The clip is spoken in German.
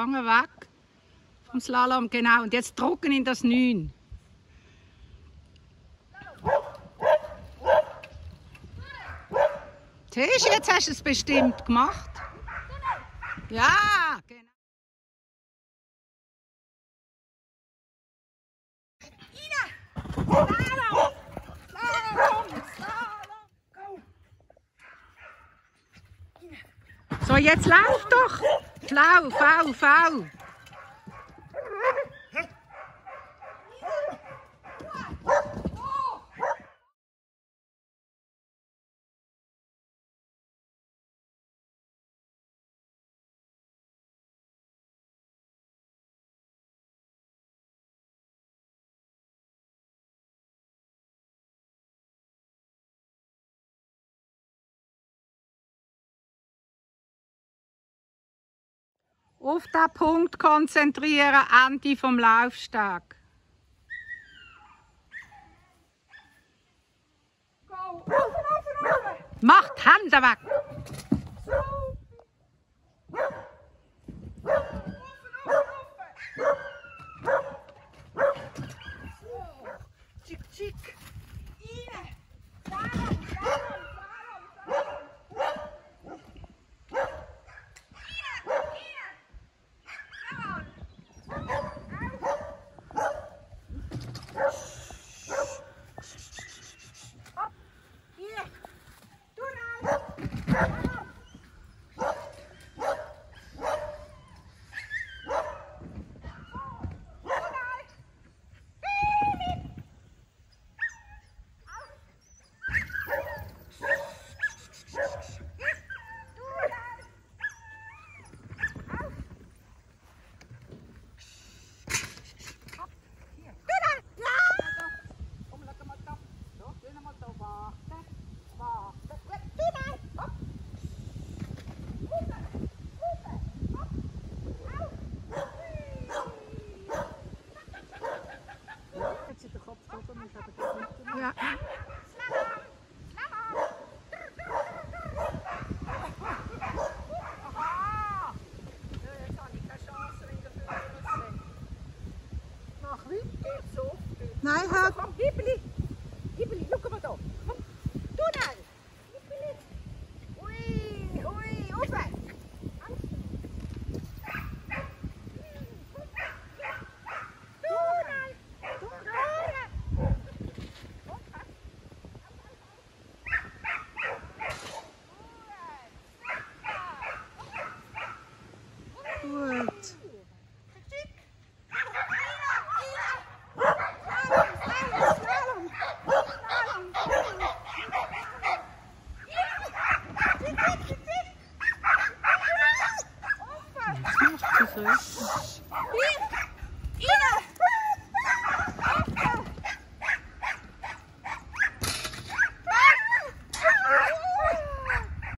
gegangen weg vom Slalom, genau. Und jetzt trocken in das 9. Siehst du, jetzt hast du es bestimmt gemacht. Ja, genau. So, jetzt lauf doch. Flau, fau, fau. Auf den Punkt konzentrieren, Ende vom Laufsteg. Mach die Hände weg! Chick, chick. Tag. Jetzt machst du so.